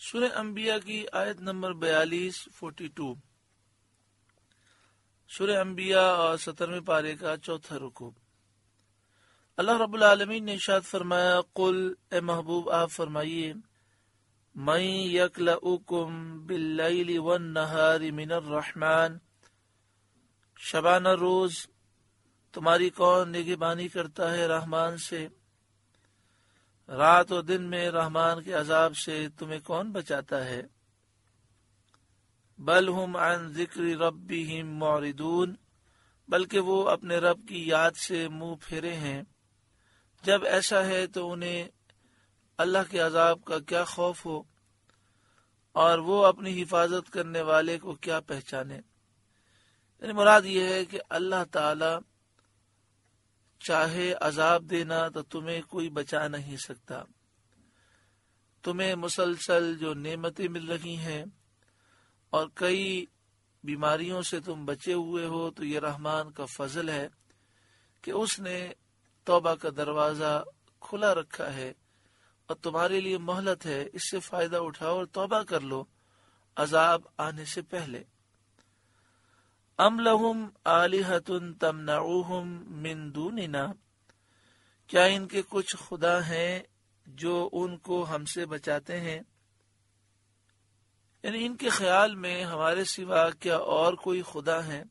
सुर अंबिया की आयत नंबर बयालीस फोर्टी टू सुर अंबिया और सत्रहवें पारे का चौथा रुकू। अल्लाह रब्बुल ने इशाद फरमाया, कुल, ए महबूब, आप फरमाइए, मई यकलउकुम बिल्लैली वन नहारी मिनर रहमान। शबाना रोज तुम्हारी कौन निगहबानी करता है रहमान से? रात और दिन में रहमान के अजाब से तुम्हें कौन बचाता है? बल हम अन ज़िक्र रबी हिम मोरिदून, बल्कि वो अपने रब की याद से मुँह फेरे हैं। जब ऐसा है तो उन्हें अल्लाह के अजाब का क्या खौफ हो? और वो अपनी हिफाजत करने वाले को क्या पहचाने? मुराद ये है कि अल्लाह ताला चाहे अजाब देना तो तुम्हें कोई बचा नहीं सकता। तुम्हें मुसलसल जो नेमतें मिल रही हैं और कई बीमारियों से तुम बचे हुए हो तो ये रहमान का फजल है कि उसने तौबा का दरवाज़ा खुला रखा है और तुम्हारे लिए मोहलत है, इससे फ़ायदा उठाओ और तौबा कर लो अजाब आने से पहले। अम लहुम आलिहतुन तमनाउहुम मिन दूनिना? क्या इनके कुछ खुदा हैं जो उनको हमसे बचाते हैं? यानी इनके ख्याल में हमारे सिवा क्या और कोई खुदा है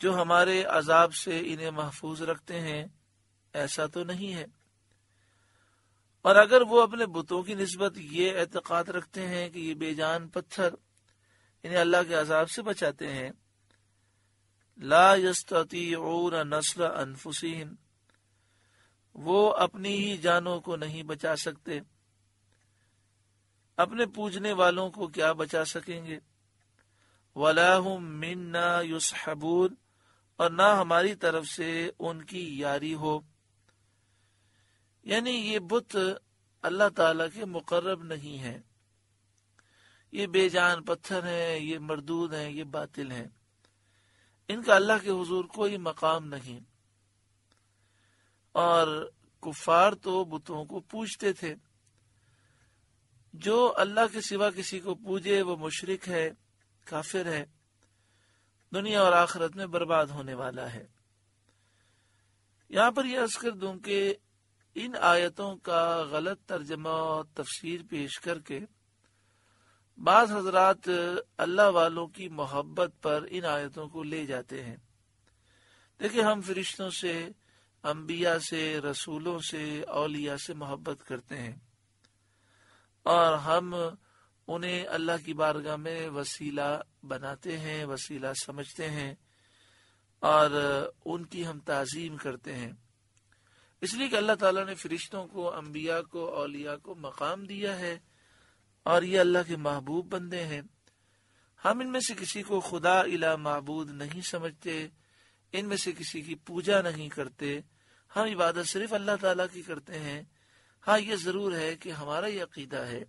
जो हमारे अजाब से इन्हें महफूज रखते हैं? ऐसा तो नहीं है। और अगर वो अपने बुतों की नस्बत ये एतकाद रखते हैं कि ये बेजान पत्थर इन्हें अल्लाह के अजाब से बचाते हैं। ला नस्ल अनफुसिन वो अपनी ही जानों को नहीं बचा सकते। अपने पूजने वालों को क्या बचा सकेंगे? वलाहुम मिन्ना युसहबून, और ना हमारी तरफ़ से उनकी यारी हो। यानी ये बुत अल्लाह ताला के मुकर्रब नहीं है। ये बेजान पत्थर हैं, ये मरदूद हैं, ये बातिल हैं। इनका अल्लाह के हुजूर कोई मकाम नहीं। और कुफार तो बुतों को पूछते थे। जो अल्लाह के सिवा किसी को पूजे, वो मुशरिक है, काफिर है। दुनिया और आखिरत में बर्बाद होने वाला है। यहाँ पर यह अर्ज़ कर दूँ कि इन आयतों का गलत तर्जमा और तफसीर पेश करके बाज हजरात, अल्लाह वालों की मोहब्बत पर इन आयतों को ले जाते हैं। देखिए, हम फरिश्तों से अम्बिया से, रसूलों से, औलिया से मोहब्बत करते हैं। और हम उन्हें अल्लाह की बारगाह में वसीला बनाते हैं, वसीला समझते हैं, और उनकी हम ताजीम करते हैं। इसलिए कि अल्लाह ताला ने फरिश्तों को अम्बिया को, औलिया को मकाम दिया है। और ये अल्लाह के महबूब बंदे हैं। हम इनमें से किसी को खुदा इला महबूद नहीं समझते, इनमें से किसी की पूजा नहीं करते। हम इबादत सिर्फ़ अल्लाह ताला की करते हैं। हाँ ये ज़रूर है कि हमारा ये अकीदा है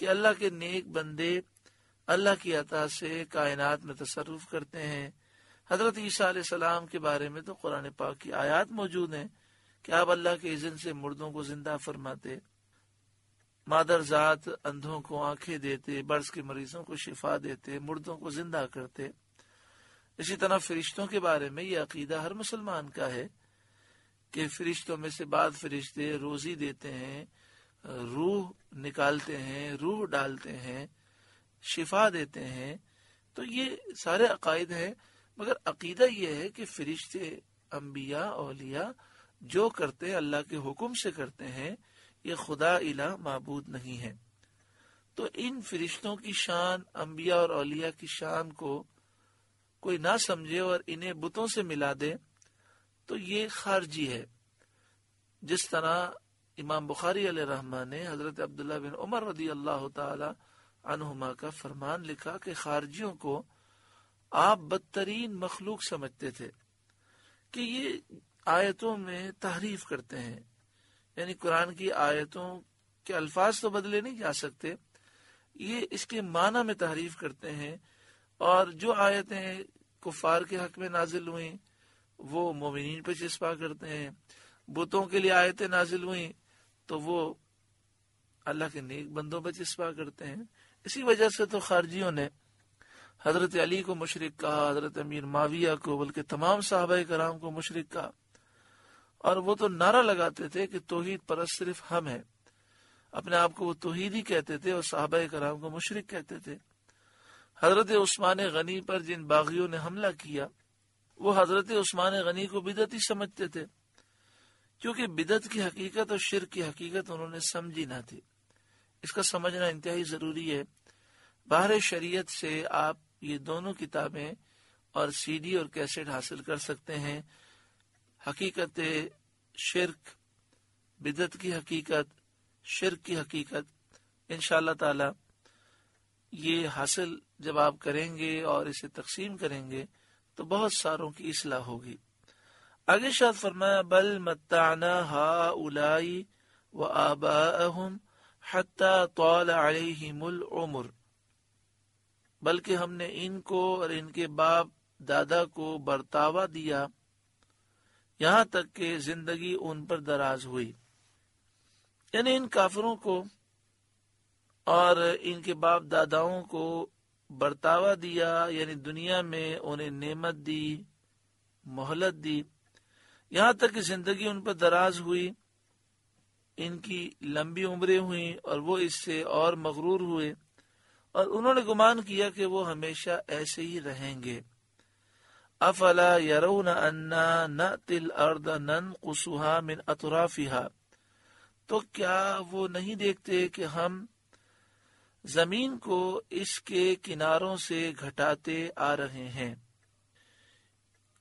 कि अल्लाह के नेक बंदे अल्लाह की अता से कायनात में तसरुफ करते हैं। हज़रत ईसा सलाम के बारे में तो कुरान पाक की आयात मौजूद है कि आप अल्लाह के इजन से मुर्दों को ज़िंदा फरमाते। मादर जात अंधों को आँखें देते बर्स के मरीजों को शिफा देते, मुर्दों को ज़िंदा करते। इसी तरह फरिश्तों के बारे में यह अकीदा हर मुसलमान का है कि फरिश्तों में से बाद फरिश्ते रोजी देते हैं, रूह निकालते हैं, रूह डालते हैं, शिफा देते हैं। तो ये सारे अकायद हैं, मगर अकीदा ये है कि फरिश्ते अम्बिया औलिया जो करते हैं, अल्लाह के हुक्म से करते हैं ये खुदा इला मबूद नहीं है। तो इन फरिश्तों की शान अम्बिया और अलिया की शान को कोई ना समझे और इन्हें बुतों से मिला दे तो ये खारजी है। जिस तरह इमाम बुखारी रहमान ने हज़रत अब्दुल्ला बिन उमर रदी अल्लाह तहुमा का फरमान लिखा कि खारजियों को आप बदतरीन मखलूक समझते थे कि ये आयतों में तारीफ़ करते हैं। यानी कुरान की आयतों के अल्फाज तो बदले नहीं जा सकते। ये इसके माना में तारीफ़ करते हैं और जो आयतें कुफार के हक में नाजिल हुई, वो मोमिन पे चिस्पा करते हैं। बुतों के लिए आयतें नाजिल हुई तो वो अल्लाह के नेक बंदों पर चिस्पा करते हैं। इसी वजह से तो खारजियों ने हज़रत अली को मुशरक कहा, हज़रत अमीर माविया को, बल्कि तमाम साहब कराम को मुशरक कहा। और वो तो नारा लगाते थे कि तोहीद परस्त सिर्फ़ हम है। अपने आप को वो तोहीद कहते थे और साहब कराम को मुशरक कहते थे। हज़रत उस्मान गनी पर जिन बागियों ने हमला किया, वो हज़रत उस्मान गनी को बिदत ही समझते थे। क्योंकि बिदत की हकीकत और शिर की हकीकत उन्होंने समझी ना थी। इसका समझना इंतहाई ज़रूरी है। बाहर शरीयत से आप ये दोनों किताबें और सीडी और कैसेट हासिल कर सकते हैं। हकीकत शिरक, बिदत की हकीकत, शिरक की हकीकत। इन ताला ये हासिल जब आप करेंगे और इसे तकसीम करेंगे तो बहुत सारों की इसलाह होगी। आगे शायद फरमाया, बल मताना हा उलाई व आबाहम हत्ता तौल बल्कि हमने इनको और इनके बाप, दादा को बर्तावा दिया यहाँ तक कि ज़िंदगी उन पर दराज हुई। यानी इन काफरों को और इनके बाप दादाओं को बर्तावा दिया, यानी दुनिया में उन्हें नेमत दी, मोहलत दी। यहाँ तक कि ज़िंदगी उन पर दराज हुई, इनकी लंबी उम्रें हुई और वो इससे और मगरूर हुए। और उन्होंने गुमान किया कि वो हमेशा ऐसे ही रहेंगे। अफला यरौन अन्ना न तिल अर्द नन कुसुहा मिन अतराफिहा तो क्या वो नहीं देखते कि हम ज़मीन को इसके किनारों से घटाते आ रहे हैं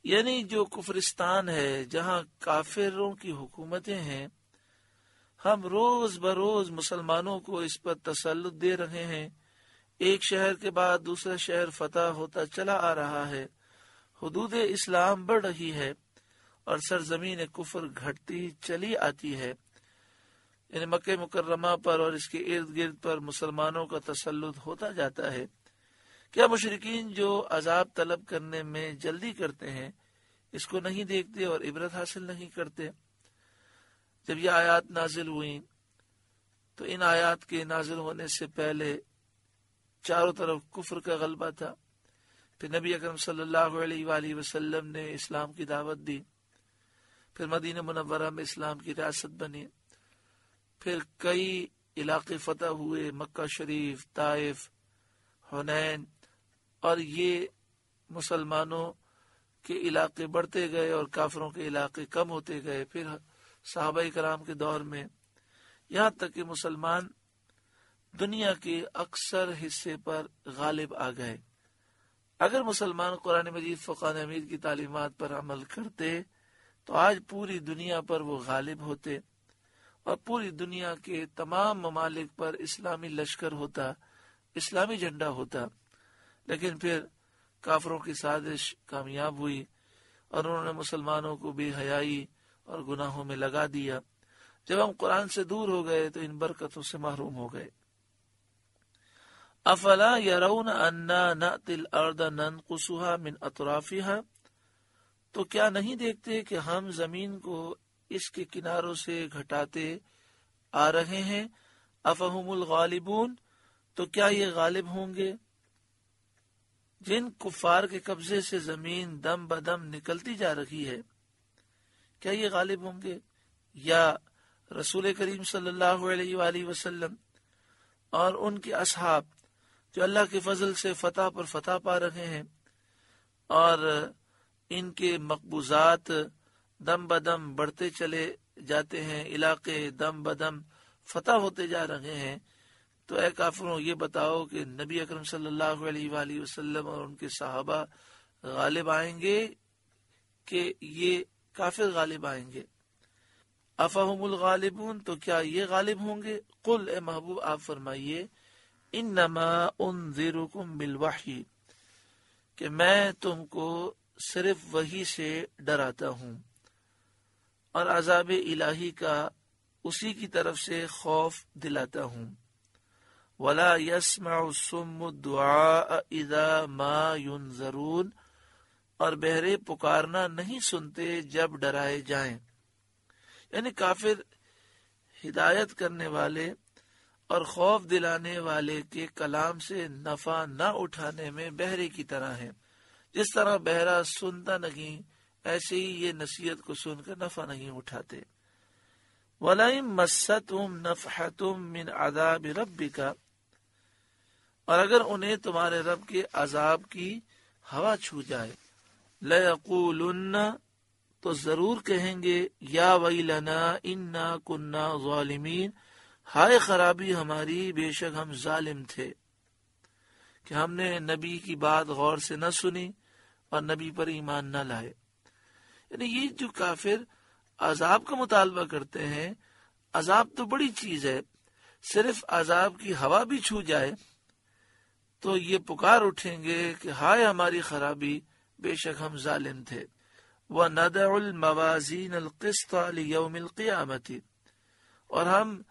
यानी जो कुफरिस्तान है जहाँ काफिरों की हुकूमतें हैं हम रोज बरोज मुसलमानों को इस पर तसल्लुत दे रहे हैं एक शहर के बाद दूसरा शहर फतह होता चला आ रहा है हदूद इस्लाम बढ़ रही है और सरजमीन कुफर घटती चली आती है। यानी मक्के मुकर्रमा पर और इसके इर्द गिर्द पर मुसलमानों का तसल्लुत होता जाता है। क्या मुशरकिन जो अजाब तलब करने में जल्दी करते हैं, इसको नहीं देखते और इबरत हासिल नहीं करते? जब ये आयात नाजिल हुई तो इन आयात के नाजिल होने से पहले चारों तरफ़ कुफर का गलबा था। फिर नबी अकरम सल्लल्लाहु अलैहि वसल्लम ने इस्लाम की दावत दी। फिर मदीना मुनवरा में इस्लाम की रियासत बनी। फिर कई इलाके फतह हुए, मक्का शरीफ, ताइफ, हुनैन, और ये मुसलमानों के इलाके बढ़ते गए और काफरों के इलाके कम होते गए। फिर साहब कराम के दौर में यहाँ तक कि मुसलमान दुनिया के अक्सर हिस्से पर गालिब आ गए। अगर मुसलमान कुरान मजीद फ़ुकान अमीर की तालीमत पर अमल करते तो आज पूरी दुनिया पर वो गालिब होते और पूरी दुनिया के तमाम ममालिक पर इस्लामी लश्कर होता, इस्लामी झंडा होता। लेकिन फिर काफरों की साजिश कामयाब हुई और उन्होंने मुसलमानों को बेहयाई और गुनाहों में लगा दिया। जब हम कुरान से दूर हो गए तो इन बरकतों से महरूम हो गए। अफला यरौन अन्ना नतिल अर्द ननकुसुहा मिन अतराफिहा तो क्या नहीं देखते कि हम ज़मीन को इसके किनारों से घटाते आ रहे हैं? अफहमुल गालिबून? तो क्या ये गालिब होंगे? जिन कुफार के कब्जे से ज़मीन दम बदम निकलती जा रही है, क्या ये गालिब होंगे? या रसूल करीम सल्लल्लाहु अलैहि वसल्लम और उनके असहाब जो अल्लाह के फजल से फतह पर फतह पा रहे हैं और इनके मकबूजात दम बदम बढ़ते चले जाते हैं, इलाके दम बदम फतह होते जा रहे हैं तो ए काफरों, ये बताओ कि नबी अकरम सल्लल्लाहु अलैहि वसल्लम और उनके साहबा गालिब आएँगे कि ये काफिर गालिब आएँगे? अफाहमुल गालिबून तो क्या ये गालिब होंगे? कुल, ए महबूब, आप फरमाइए इन नमा उन जीरुकुम बिलवाही कि मैं तुमको सिर्फ़ वही से डराता हूँ, और अजाब इलाही का उसी की तरफ़ से खौफ दिलाता हूँ। वला यसमा दुआ मा युन जरून और बहरे पुकारना नहीं सुनते जब डराए जाएँ। यानी काफिर हिदायत करने वाले और खौफ दिलाने वाले के कलाम से नफा न उठाने में बहरे की तरह है। जिस तरह बहरा सुनता नहीं, ऐसे ही ये नसीहत को सुनकर नफा नहीं उठाते। वलाइम मस्सतुम नफहतुम मिन आदाब रब्बी का और अगर उन्हें तुम्हारे रब के अजाब की हवा छू जाए, लयकूलुन्ना तो ज़रूर कहेंगे, या वही लना इन्ना कुन्ना जालिमीन। हाय खराबी हमारी, बेशक हम जालिम थे, कि हमने नबी की बात गौर से न सुनी और नबी पर ईमान न लाए। यानी ये जो काफिर अजाब का मुतालबा करते हैं, अजाब तो बड़ी चीज़ है, सिर्फ़ अजाब की हवा भी छू जाए तो ये पुकार उठेंगे कि हाय हमारी खराबी, बेशक हम जालिम थे। वह नदउल मवाजीन और हम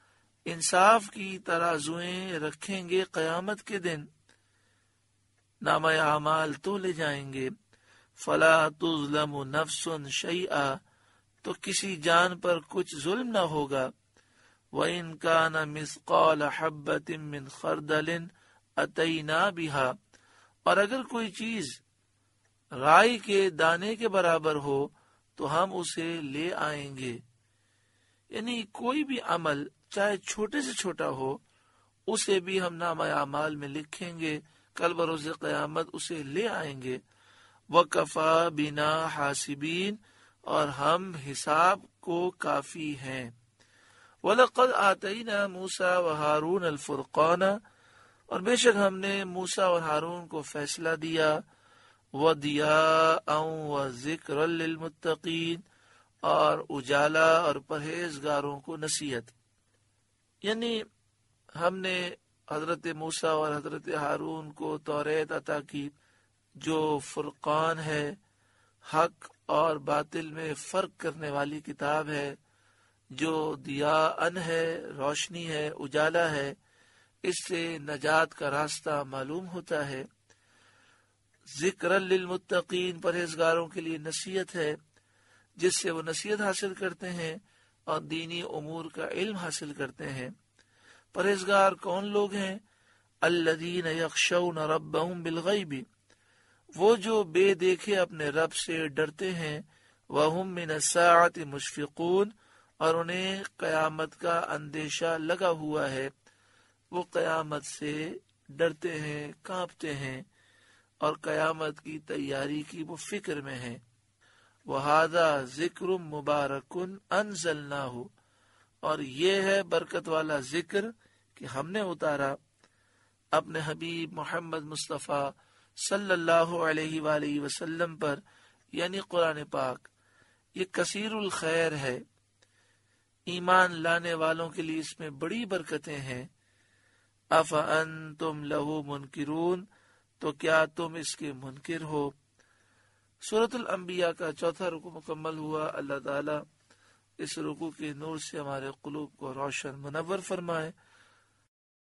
इंसाफ की तराजुएँ रखेंगे कयामत के दिन। नाम अमाल तो ले जाएँगे। फला तुजलम नफसन शैआ तो किसी जान पर कुछ जुल्म न होगा। व इनका न मिसकौल हब्बत मिन खरदलिन अतईना बिहा, और अगर कोई चीज़ राय के दाने के बराबर हो तो हम उसे ले आएँगे। यानी कोई भी अमल, चाहे छोटे से छोटा हो, उसे भी हम नाम अमाल में लिखेंगे, कल बरोज कयामत उसे ले आएँगे। व कफा बिना हासिबीन, और हम हिसाब को काफ़ी हैं। वलकद आतना मूसा व हारून अलफुरकाना, और बेशक हमने मूसा और हारून को फैसला दिया व दिया व ज़िक्र और उजाला और परहेजगारों को नसीहत। यानी हमने हज़रत मूसा और हज़रत हारून को तौरेत अता की, जो फुरकान है, हक और बातिल में फ़र्क करने वाली किताब है, जो दिया अन है, रोशनी है, उजाला है, इससे नजात का रास्ता मालूम होता है। ज़िक्र मुत्तकीन, परहेजगारों के लिए नसीहत है जिससे वो नसीहत हासिल करते हैं और दीनी उमूर का इल्म हासिल करते हैं। परहेजगार कौन लोग हैं? अल्लदीन यक्षौन रब्बहुम बिलगैबी। वो जो बेदेखे अपने रब से डरते हैं, वहुम मिन सात मुशफिकून, और उन्हें कयामत का अंदेशा लगा हुआ है। वो कयामत से डरते हैं, कांपते हैं, और कयामत की तैयारी की वो फ़िक्र में है। वहादा ज़िक्र मुबारकुन अनजलना हो और ये है बरकत वाला ज़िक्र कि हमने उतारा अपने हबीब मोहम्मद मुस्तफ़ा सल्लल्लाहु अलैहि वसल्लम पर, यानी कुरान पाक। ये कसीरुल खैर है। ईमान लाने वालों के लिए इसमें बड़ी बरकतें हैं। अफ अन तुम लहू मुनकिरून तो क्या तुम इसके मुनकिर हो? सूरतुल अम्बिया का चौथा रुकू मुकम्मल हुआ। अल्लाह ताला इस रुकू के नूर से हमारे कुलूब को रोशन मुनवर फरमाए।